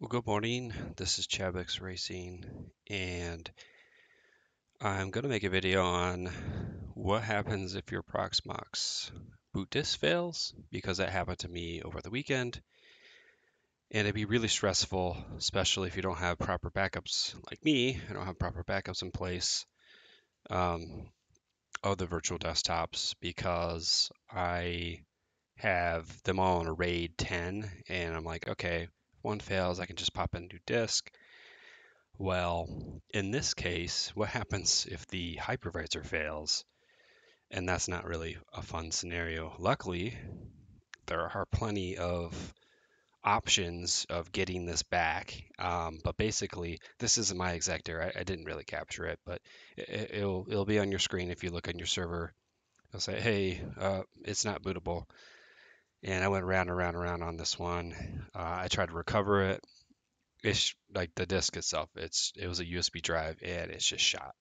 Well, good morning. This is Chabix Racing, and I'm going to make a video on what happens if your Proxmox boot disk fails, because that happened to me over the weekend. And it'd be really stressful, especially if you don't have proper backups like me. I don't have proper backups in place um, of the virtual desktops because I have them all on a RAID 10, and I'm like, okay, one fails, I can just pop in a new disk. Well, in this case, what happens if the hypervisor fails? And that's not really a fun scenario. Luckily, there are plenty of options of getting this back. Um, but basically, this isn't my exact error. I, I didn't really capture it, but it, will it'll be on your screen if you look on your server. It'll say, "Hey, uh, it's not bootable." And I went around and around and around on this one. Uh, I tried to recover it. It's like the disk itself. It's it was a USB drive and it's just shot.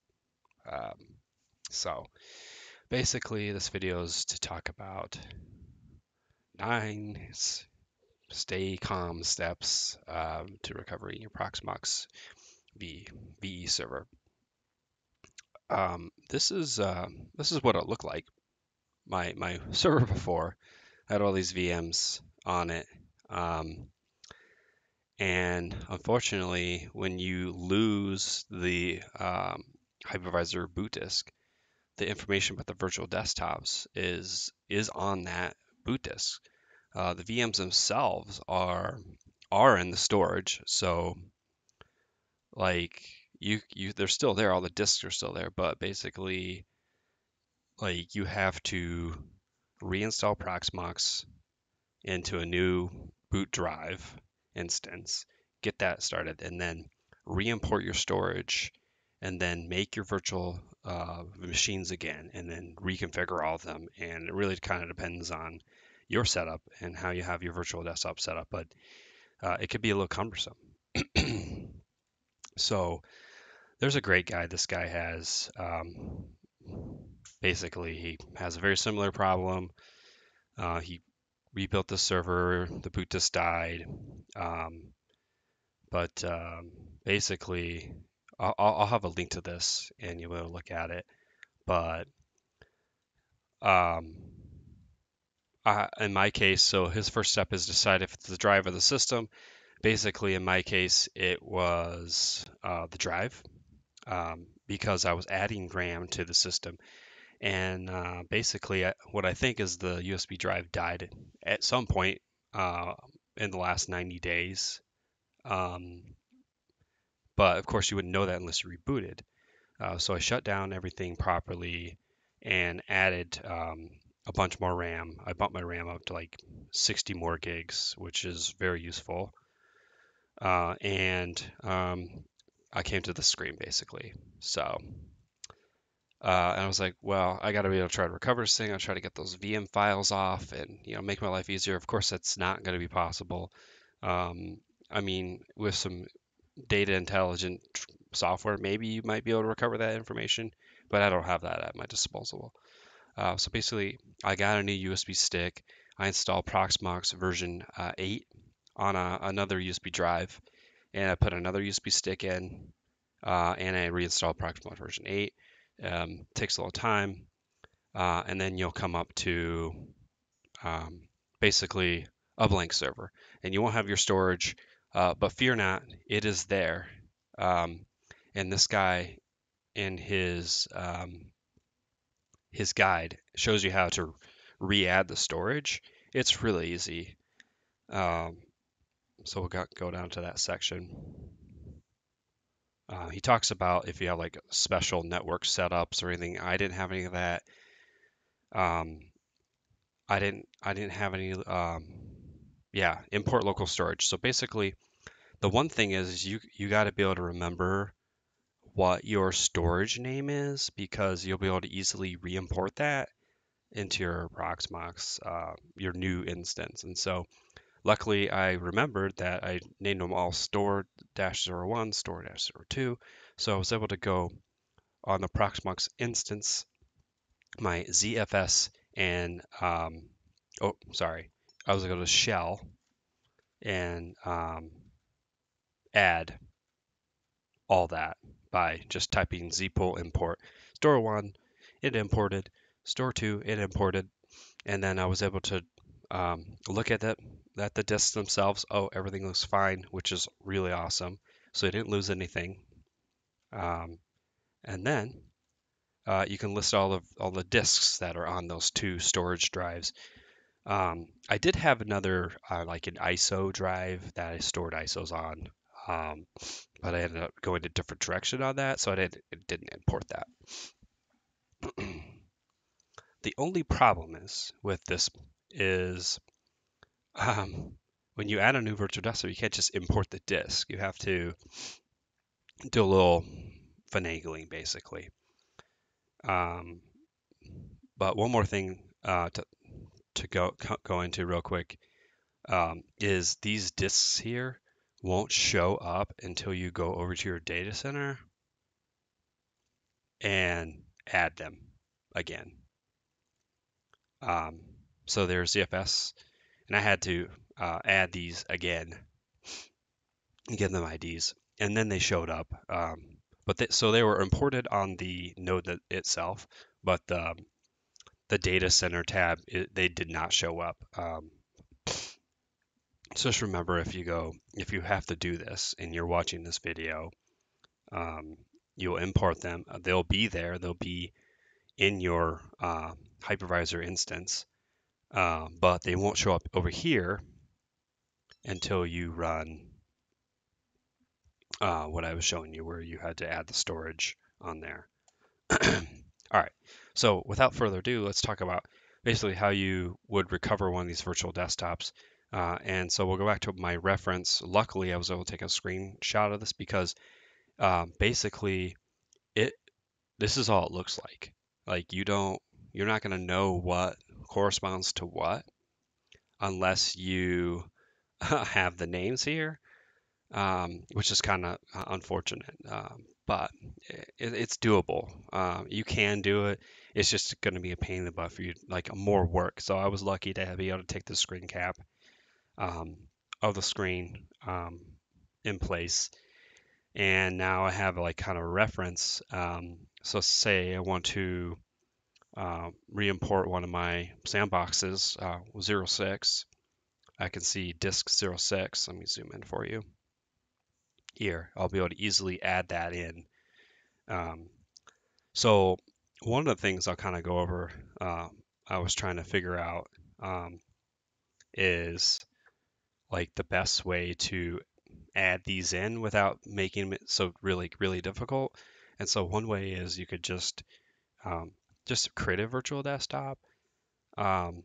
Um, so basically, this video is to talk about nine stay calm steps um, to recovering your Proxmox v VE server. Um, this is uh, this is what it looked like. My my server before had all these VMs on it. Um, and unfortunately, when you lose the um, hypervisor boot disk, the information about the virtual desktops is is on that boot disk. Uh, the VMs themselves are are in the storage, so like you you they're still there. All the disks are still there, but basically, like you have to reinstall Proxmox into a new boot drive instance, get that started, and then re-import your storage, and then make your virtual uh, machines again, and then reconfigure all of them. And it really kind of depends on your setup and how you have your virtual desktop set up, but uh, it could be a little cumbersome. so there's a great guide this guy has. Um, basically he has a very similar problem. Uh, he rebuilt the server, the boot disk died, um, but um, basically, I'll, I'll, have a link to this and you'll to look at it. But um, I, in my case, so his first step is decide if it's the drive or the system. Basically, in my case, it was uh, the drive um, because I was adding RAM to the system and uh, basically what I think is the USB drive died at some point uh, in the last 90 days. Um, but of course, you wouldn't know that unless you rebooted. Uh, so I shut down everything properly and added um, a bunch more RAM. I bumped my RAM up to like 60 more gigs, which is very useful. Uh, and um, I came to the screen basically. So uh, and I was like, well, I got to be able to try to recover this thing. I'll try to get those VM files off and, you know, make my life easier. Of course, that's not going to be possible. Um, I mean, with some data intelligent software, maybe you might be able to recover that information, but I don't have that at my disposal. Uh, so basically, I got a new USB stick. I installed Proxmox version uh, 8 on a, another USB drive, and I put another USB stick in, uh, and I reinstalled Proxmox version 8 um, takes a little time, uh, and then you'll come up to um, basically a blank server, and you won't have your storage. Uh, but fear not, it is there. Um, and this guy, in his um, his guide, shows you how to re-add the storage. It's really easy. Um, so we'll go, go down to that section. Uh, he talks about if you have like special network setups or anything. I didn't have any of that. Um, I didn't. I didn't have any. Um, yeah, import local storage. So basically, the one thing is you you got to be able to remember what your storage name is because you'll be able to easily re-import that into your Proxmox, uh, your new instance. And so Luckily, I remembered that I named them all store-01, store-02, so I was able to go on the Proxmox instance, my ZFS and, um, oh, sorry, I was able to shell and um, add all that by just typing zpool import. Store one, it imported, store two, it imported, and then I was able to um, look at that at the disks themselves. Oh, everything looks fine, which is really awesome. So I didn't lose anything. Um, and then uh, you can list all of all the disks that are on those two storage drives. Um, I did have another uh, like an ISO drive that I stored ISOs on, um, but I ended up going a different direction on that, so I didn't, didn't import that. the only problem is with this is um, when you add a new virtual desktop, you can't just import the disk. You have to do a little finagling, basically. Um, but one more thing uh, to to go go into real quick um, is these disks here won't show up until you go over to your data center and add them again. Um, so there's ZFS, and I had to uh, add these again and give them IDs, and then they showed up. Um, but they, so they were imported on the node itself, but the the data center tab it, they did not show up. Um, so just remember if you go if you have to do this and you're watching this video, um, you'll import them. They'll be there. They'll be in your uh, hypervisor instance, uh, but they won't show up over here until you run uh, what I was showing you, where you had to add the storage on there. All right, so without further ado, let's talk about basically how you would recover one of these virtual desktops. Uh, and so we'll go back to my reference. Luckily, I was able to take a screenshot of this because uh, basically it this is all it looks like. Like you don't you're not going to know what corresponds to what unless you have the names here um, which is kind of uh, unfortunate. Um, but it, it's doable. Um, you can do it. It's just going to be a pain in the butt for you, like more work. So I was lucky to be able to take the screen cap um, of the screen um, in place. And now I have like kind of a reference. Um, so say I want to uh, re-import one of my sandboxes, uh, 06. I can see disk 06. Let me zoom in for you here. I'll be able to easily add that in. Um, so one of the things I'll kind of go over, uh, I was trying to figure out um, is like the best way to add these in without making it so really, really difficult. And so one way is you could just um, just create a virtual desktop um,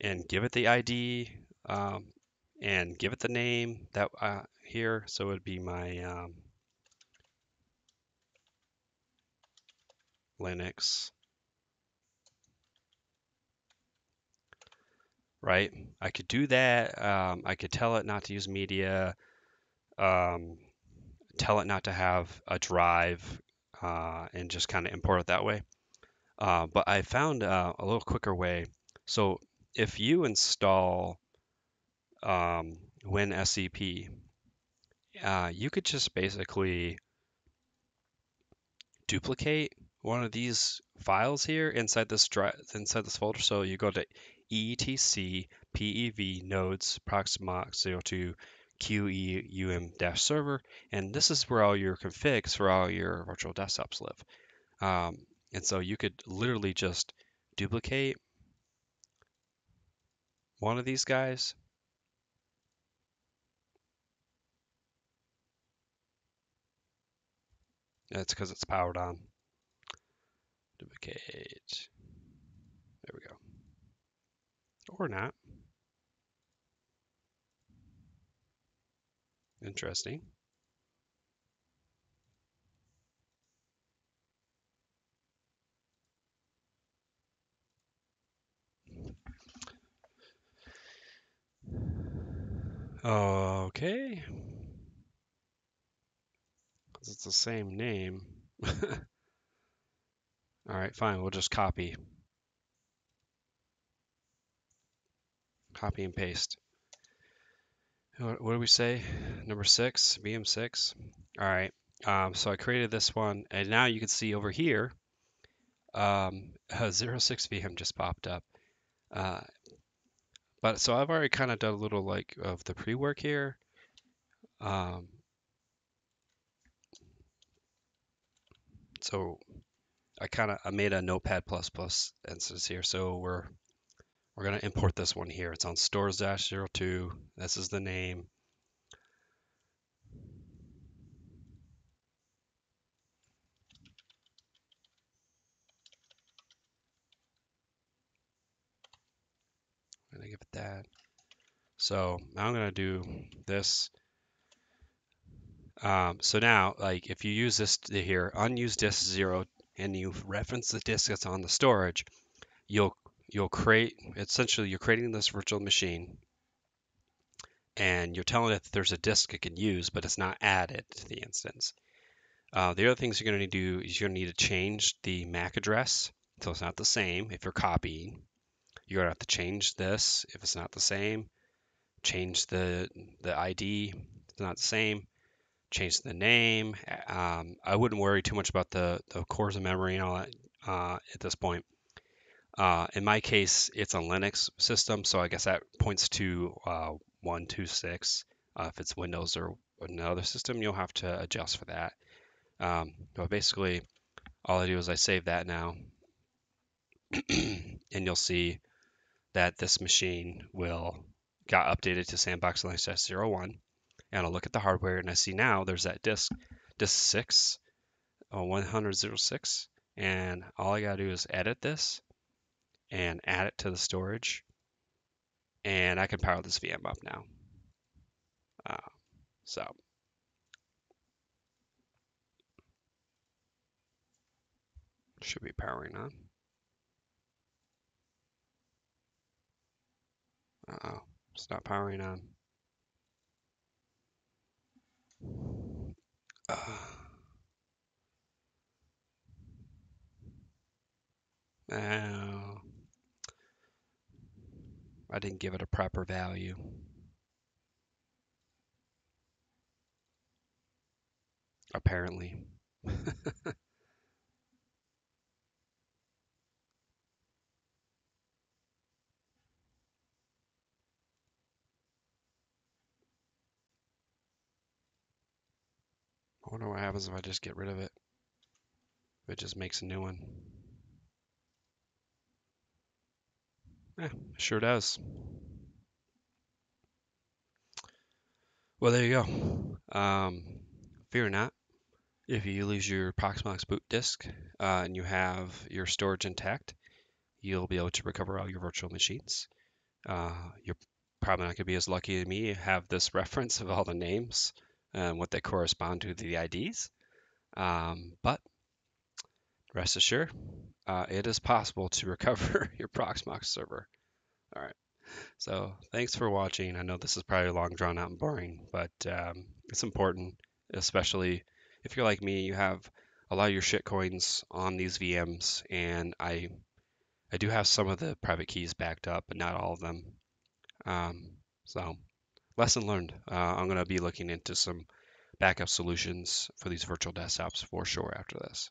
and give it the ID um, and give it the name that uh, here. So it would be my um, Linux. Right? I could do that. Um, I could tell it not to use media, um, tell it not to have a drive, uh, and just kind of import it that way. Uh, but I found uh, a little quicker way. So if you install um, WinSCP, uh, you could just basically duplicate one of these files here inside this drive inside this folder. So you go to etc pve nodes proxmox02 qemu server, and this is where all your configs for all your virtual desktops live. Um, and so you could literally just duplicate one of these guys That's because it's powered on. Duplicate. There we go. Or not. Interesting. Okay it's the same name. All right, fine. We'll just copy. Copy and paste. what, what do we say? Number six, BM6. All right. Um, so I created this one, and now you can see over here, um, a 06 VM just popped up. Uh, but so I've already kind of done a little like of the pre-work here. Um, so I kind of I made a Notepad++ instance here. So we're we're gonna import this one here. It's on stores-02. This is the name. Give it that. So now I'm gonna do this. Um, so now, like if you use this here, unused disk zero, and you reference the disk that's on the storage, you'll you'll create essentially you're creating this virtual machine and you're telling it that there's a disk it can use, but it's not added to the instance. Uh, the other things you're going to need to do is you're going to need to change the MAC address so it's not the same if you're copying. You're to have to change this if it's not the same. Change the the ID it's not the same. Change the name. Um, I wouldn't worry too much about the, the cores of memory and all that uh, at this point. Uh, in my case, it's a Linux system, so I guess that points to uh, 126. Uh, if it's Windows or another system, you'll have to adjust for that. Um, but basically, all I do is I save that now, and you'll see that this machine will got updated to Sandbox Linux 01. And I'll look at the hardware, and I see now there's that disk, disk 6, uh, 106, and all I gotta do is edit this and add it to the storage. And I can power this VM up now. Uh, so should be powering on. Uh oh, it's not powering on. Uh, oh. I didn't give it a proper value. Apparently. wonder what happens if I just get rid of it. If it just makes a new one. Yeah, sure does. Well, there you go. Um, fear not. If you lose your Proxmox boot disk uh, and you have your storage intact, you'll be able to recover all your virtual machines. Uh, you're probably not going to be as lucky as me have this reference of all the names and what they correspond to the IDs. Um, but rest assured, uh, it is possible to recover your Proxmox server. All right. So thanks for watching. I know this is probably long, drawn out, and boring, but um, it's important, especially if you're like me. You have a lot of your shitcoins on these VMs, and I I do have some of the private keys backed up, but not all of them. Um, so lesson learned. Uh, I'm going to be looking into some backup solutions for these virtual desktops for sure after this.